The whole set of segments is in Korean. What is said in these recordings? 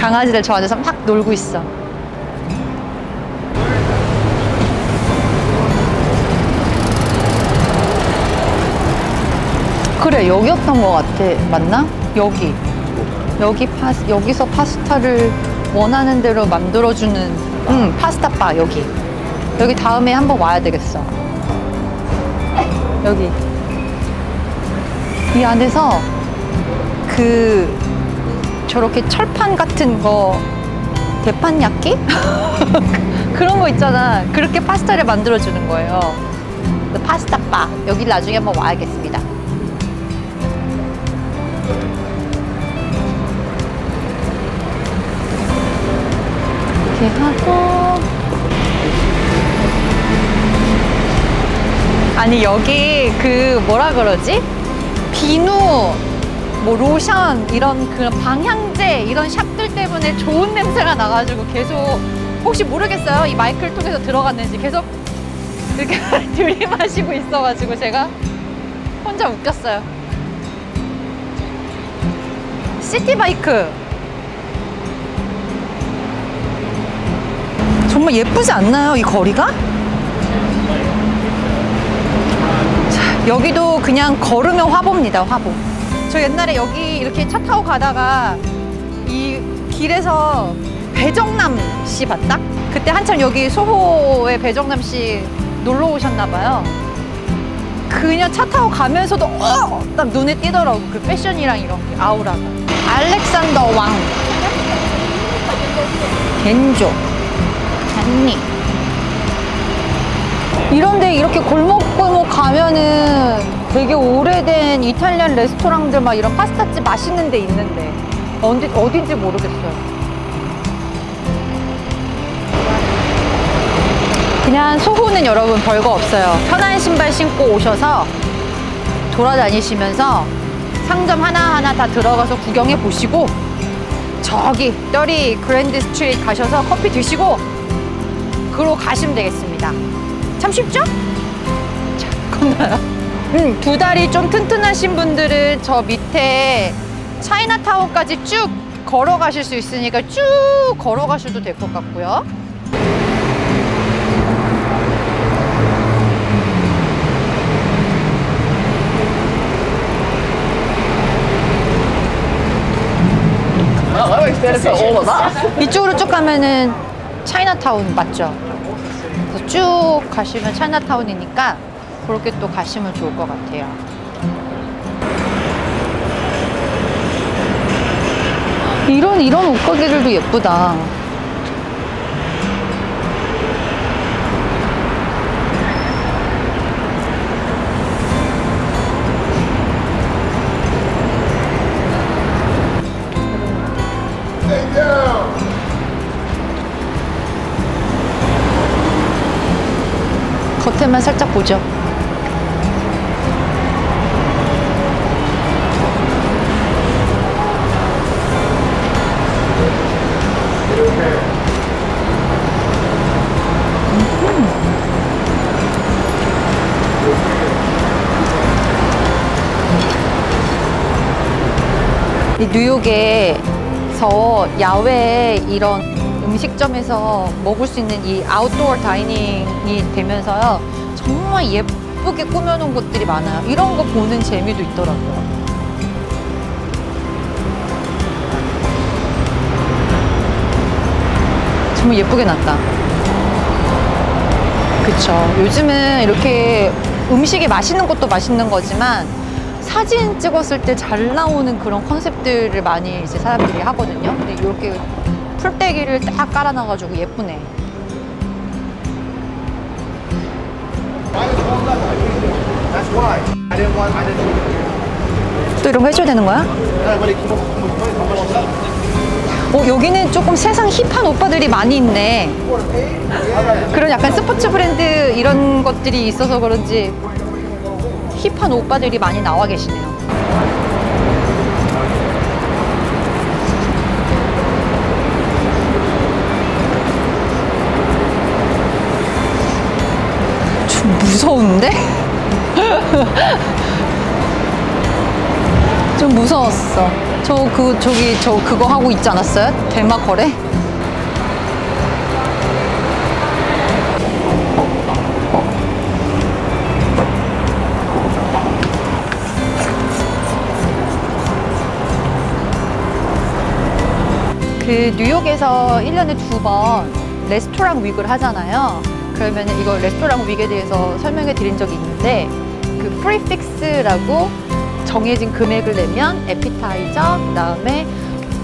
강아지들 저 안에서 막 놀고 있어. 그래 여기였던 것 같아. 맞나? 여기. 여기 파 여기서 파스타를 원하는 대로 만들어주는 응 파스타바 여기. 여기 다음에 한번 와야 되겠어. 여기. 이 안에서 그 저렇게 철판 같은 거 대판야끼? 그런 거 있잖아. 그렇게 파스타를 만들어 주는 거예요. 파스타바 여기 나중에 한번 와야겠습니다. 이렇게 하고. 아니 여기 그 뭐라 그러지? 비누 뭐 로션 이런 그런 방향제 이런 샵들 때문에 좋은 냄새가 나가지고 계속 혹시 모르겠어요. 이 마이크를 통해서 들어갔는지 계속 이렇게 들이마시고 있어가지고 제가 혼자 웃겼어요. 시티바이크. 정말 예쁘지 않나요 이 거리가? 자, 여기도 그냥 걸으면 화보입니다 화보 저 옛날에 여기 이렇게 차 타고 가다가 이 길에서 배정남 씨 봤다? 그때 한참 여기 소호에 배정남 씨 놀러 오셨나 봐요. 그냥 차 타고 가면서도 어! 딱 눈에 띄더라고 그 패션이랑 이런 게 아우라가. 알렉산더 왕. 겐조. 잔니. 이런데 이렇게 골목골목 가면은 되게 오래된 이탈리안 레스토랑들 막 이런 파스타집 맛있는 데 있는데 어디, 어딘지 모르겠어요. 그냥 소호는 여러분 별거 없어요. 편한 신발 신고 오셔서 돌아다니시면서 상점 하나하나 다 들어가서 구경해 보시고 저기 떨이 그랜드 스트리트 가셔서 커피 드시고 그러고 가시면 되겠습니다. 참 쉽죠? 자, 건너요 음, 두 다리 좀 튼튼하신 분들은 저 밑에 차이나타운까지 쭉 걸어가실 수 있으니까 쭉 걸어가셔도 될 것 같고요. 이쪽으로 쭉 가면은 차이나타운 맞죠? 쭉 가시면 차이나타운이니까 그렇게 또 가시면 좋을 것 같아요. 이런 이런 옷가게들도 예쁘다. 겉에만 살짝 보죠. 뉴욕에서 야외 이런 음식점에서 먹을 수 있는 이 아웃도어 다이닝이 되면서요 정말 예쁘게 꾸며놓은 곳들이 많아요. 이런 거 보는 재미도 있더라고요. 정말 예쁘게 났다. 그쵸. 요즘은 이렇게 음식이 맛있는 것도 맛있는 거지만 사진 찍었을 때 잘 나오는 그런 컨셉들을 많이 이제 사람들이 하거든요 근데 이렇게 풀떼기를 딱 깔아놔가지고 예쁘네. 또 이런 거 해줘야 되는 거야? 어, 여기는 조금 세상 힙한 오빠들이 많이 있네. 그런 약간 스포츠 브랜드 이런 것들이 있어서 그런지 힙한 오빠들이 많이 나와 계시네요. 좀 무서운데? 좀 무서웠어. 저 그 저기 저 그거 하고 있지 않았어요? 대마 거래? 그 뉴욕에서 1년에 두 번 restaurant week을 하잖아요. 그러면 이거 restaurant week에 대해서 설명해 드린 적이 있는데 그 prix fixe라고 정해진 금액을 내면 에피타이저 그다음에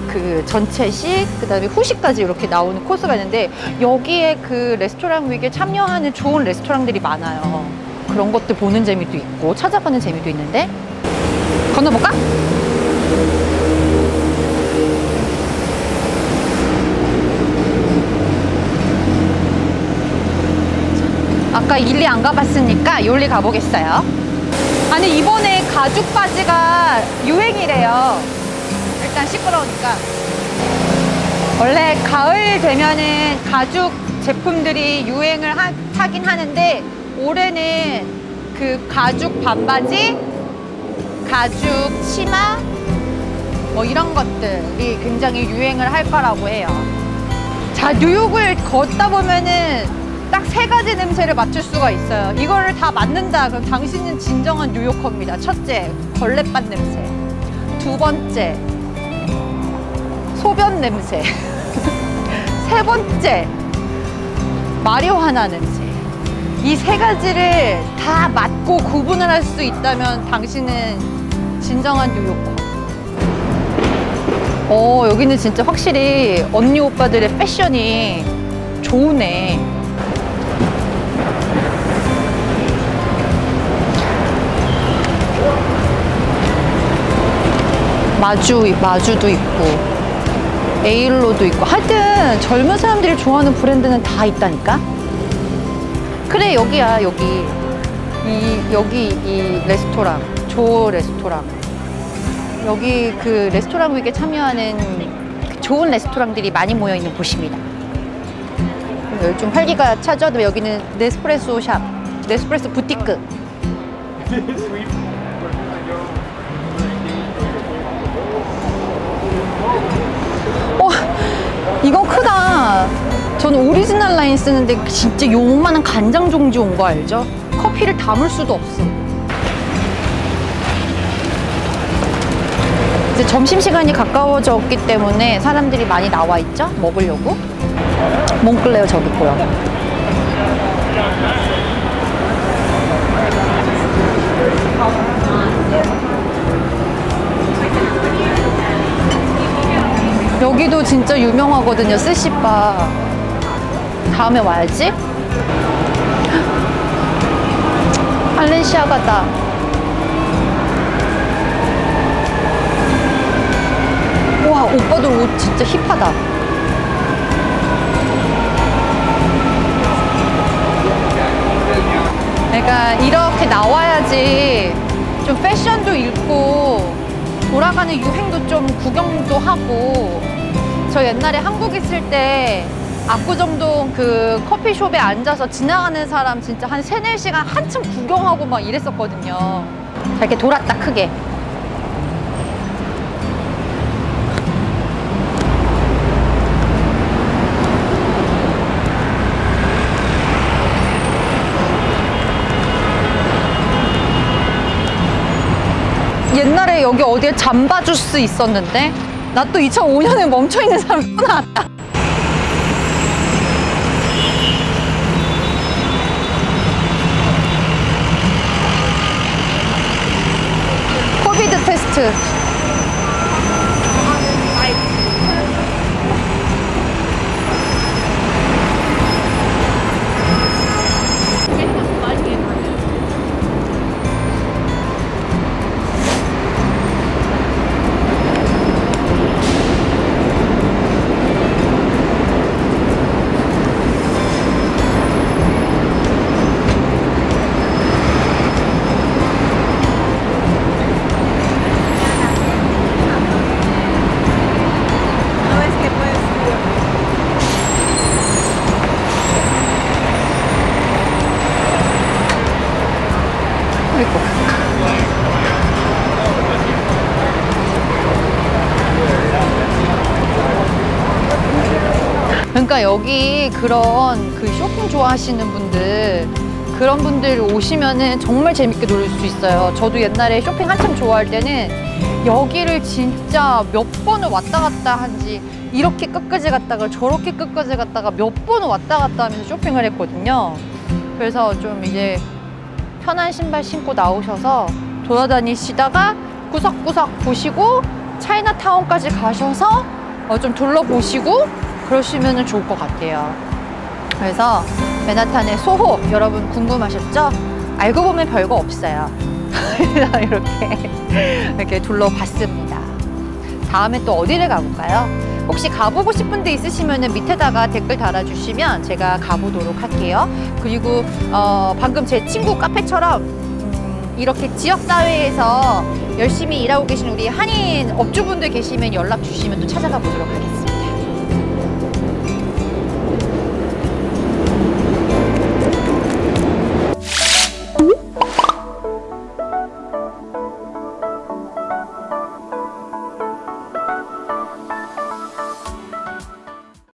그 전체식 그다음에 후식까지 이렇게 나오는 코스가 있는데 여기에 그 restaurant week에 참여하는 좋은 레스토랑들이 많아요. 그런 것들 보는 재미도 있고 찾아가는 재미도 있는데 건너볼까? 아까 일리 안 가봤으니까 요리 가보겠어요. 아니 이번에 가죽 바지가 유행이래요. 일단 시끄러우니까. 원래 가을 되면은 가죽 제품들이 유행을 하, 하긴 하는데 올해는 그 가죽 반바지, 가죽 치마 뭐 이런 것들이 굉장히 유행을 할 거라고 해요. 자 뉴욕을 걷다 보면은 딱 세 가지 냄새를 맡을 수가 있어요. 이거를 다 맡는다. 그럼 당신은 진정한 뉴요커입니다. 첫째, 걸레밭 냄새. 두 번째, 소변 냄새. 세 번째, 마리화나 냄새. 이 세 가지를 다 맡고 구분을 할 수 있다면 당신은 진정한 뉴요커. 어, 여기는 진짜 확실히 언니 오빠들의 패션이 좋으네. 마주, 마주도 있고 에일로도 있고. 하여튼 젊은 사람들이 좋아하는 브랜드는 다 있다니까? 그래 여기야 여기. 이 여기 이 레스토랑 조 레스토랑. 여기 그 restaurant week에 참여하는 그 좋은 레스토랑들이 많이 모여 있는 곳입니다. 좀 활기가 차죠 여기는 네스프레소 샵 네스프레소 부티크 어, 이건 크다. 저는 오리지널 라인 쓰는데 진짜 요만한 간장 종지 온 거 알죠? 커피를 담을 수도 없어. 이제 점심시간이 가까워졌기 때문에 사람들이 많이 나와 있죠? 먹으려고. 몽클레어 저기 있고요. 여기도 진짜 유명하거든요, 스시바. 다음에 와야지. 발렌시아가다. 와, 오빠들 옷 진짜 힙하다. 그러니까 이렇게 나와야지 좀 패션도 읽고 돌아가는 유행도 좀 구경도 하고 저 옛날에 한국 있을 때 압구정동 그 커피숍에 앉아서 지나가는 사람 진짜 한 세네 시간 한참 구경하고 막 이랬었거든요. 이렇게 돌았다 크게. 옛날에 여기 어디에 잠바 주스 있었는데 나 또 2005년에 멈춰 있는 사람 또 나왔다. 그러니까 여기 그런 그 쇼핑 좋아하시는 분들 그런 분들 오시면은 정말 재밌게 놀 수 있어요. 저도 옛날에 쇼핑 한참 좋아할 때는 여기를 진짜 몇 번을 왔다 갔다 한지 이렇게 끝까지 갔다가 저렇게 끝까지 갔다가 몇 번을 왔다 갔다 하면서 쇼핑을 했거든요. 그래서 좀 이제 편한 신발 신고 나오셔서 돌아다니시다가 구석구석 보시고 차이나타운까지 가셔서 어, 좀 둘러보시고 그러시면 좋을 것 같아요. 그래서 맨하탄의 소호 여러분 궁금하셨죠? 알고 보면 별거 없어요. 이렇게 이렇게 둘러봤습니다. 다음에 또 어디를 가볼까요? 혹시 가보고 싶은 데 있으시면 밑에다가 댓글 달아주시면 제가 가보도록 할게요. 그리고 어, 방금 제 친구 카페처럼 음, 이렇게 지역사회에서 열심히 일하고 계신 우리 한인 업주분들 계시면 연락 주시면 또 찾아가 보도록 하겠습니다.